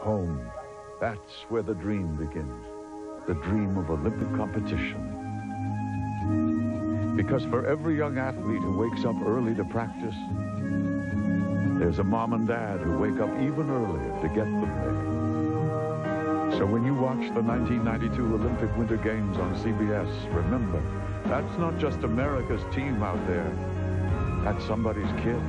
Home. That's where the dream begins. The dream of Olympic competition. Because for every young athlete who wakes up early to practice, there's a mom and dad who wake up even earlier to get them there. So when you watch the 1992 Olympic Winter Games on CBS, remember, that's not just America's team out there. That's somebody's kid.